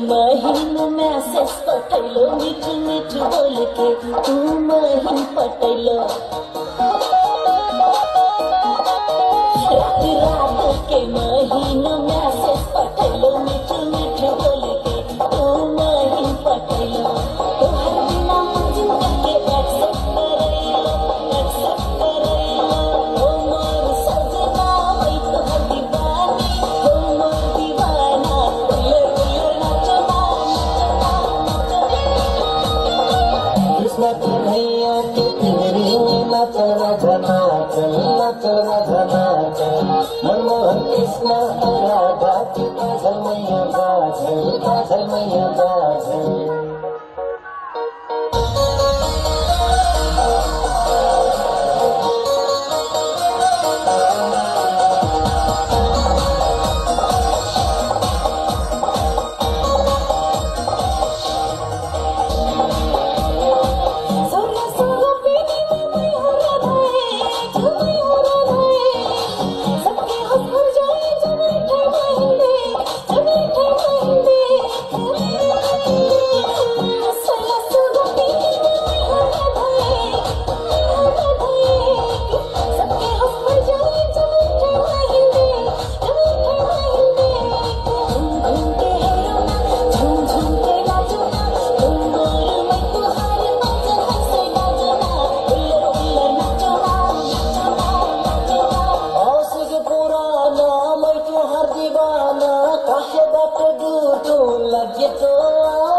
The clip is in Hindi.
महीन मैं सस पटलो मिठ मिठ बोल के तू महीन पटलो रात रात के महीन में मनमोह कृष्ण सर्व सर्व Oh.